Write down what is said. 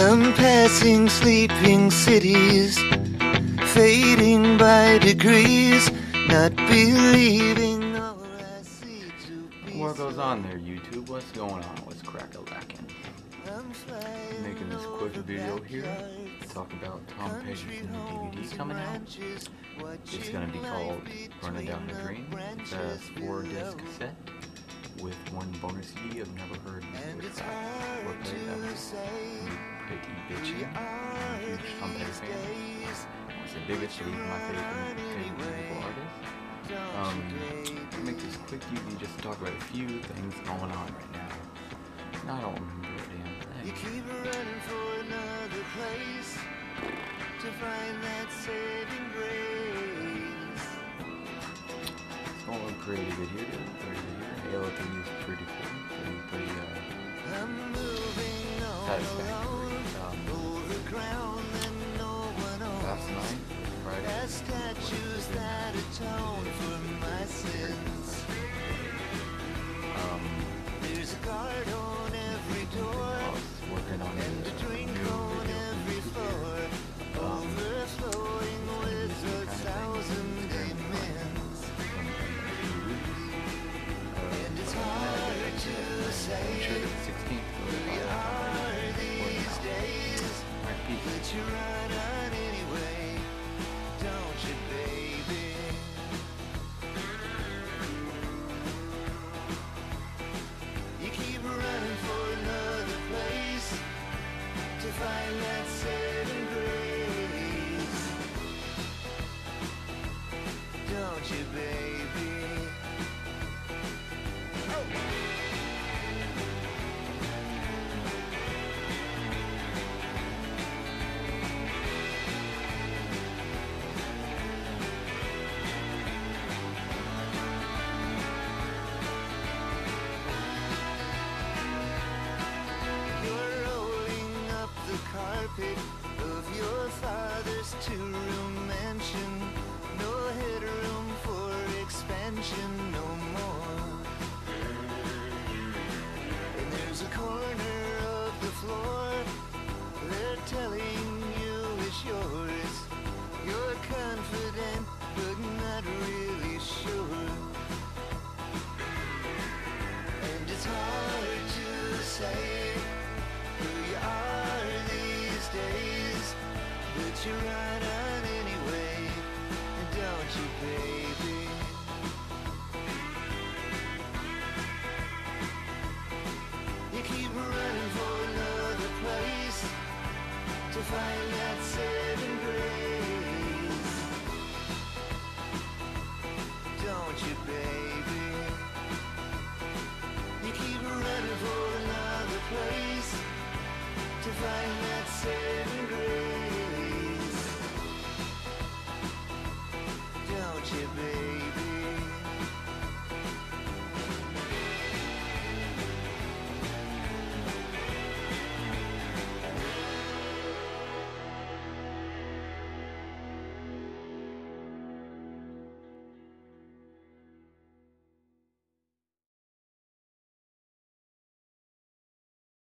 I'm passing sleeping cities, fading by degrees, not believing all I see to be What goes on there, YouTube? What's going on? What's crack a lacking? I'm Making this quick video here to talk about Tom Petty's new DVD coming out. It's gonna be called Running Down the Dream. It's a four disc set with one bonus CD I've never heard with bitchy. I'm a huge Tom Petty fan. He's the biggest, he's my favorite, favorite musical artist. Um, to make this quick DVD just talk about a few things going on right now. And I don't remember a damn You thing. keep running for another place to find that saving grace. It's going pretty good here, dude. Pretty good here. Halo 3 is pretty cool. Pretty, pretty, uh, I'm moving all satisfactory. Ground that no one last owns. Friday, As statues that atone for my sins. um, There's a guard on every door But you run father's you don't you, baby? You keep running for another place to find that saving grace, don't you, baby? You keep running for another place to find that saving baby?